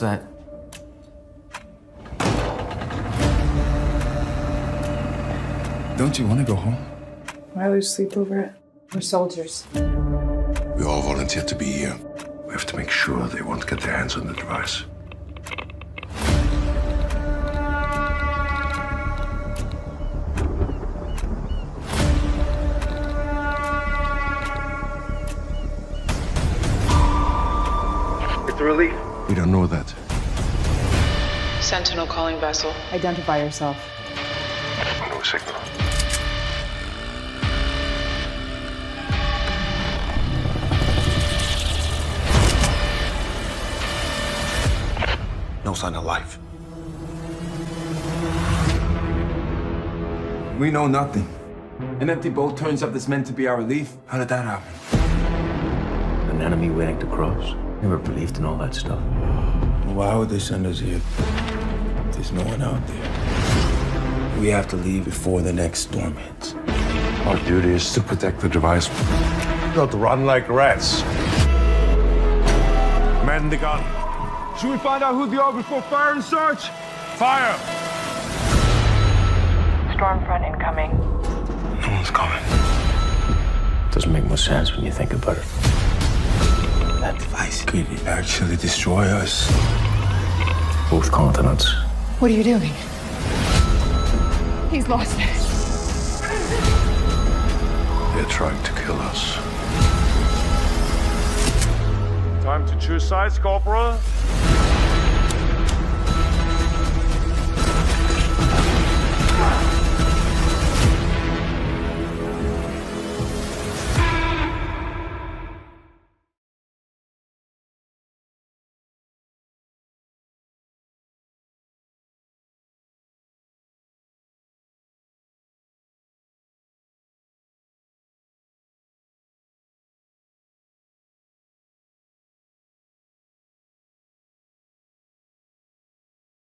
that? Don't you want to go home? Why lose sleep over it? We're soldiers. We all volunteered to be here. We have to make sure they won't get their hands on the device. It's a relief. We don't know that. Sentinel calling vessel. Identify yourself. No signal. No sign of life. We know nothing. An empty boat turns up that's meant to be our relief. How did that happen? An enemy waiting to cross. Never believed in all that stuff. Why would they send us here? There's no one out there. We have to leave before the next storm hits. Our duty is to protect the device. Not run like rats. Man the gun. Should we find out who they are before fire and search? Fire! Storm front incoming. No one's coming. Doesn't make much sense when you think about it. That device could actually destroy us. Both continents. What are you doing? He's lost it. They're trying to kill us. Time to choose sides, Corporal.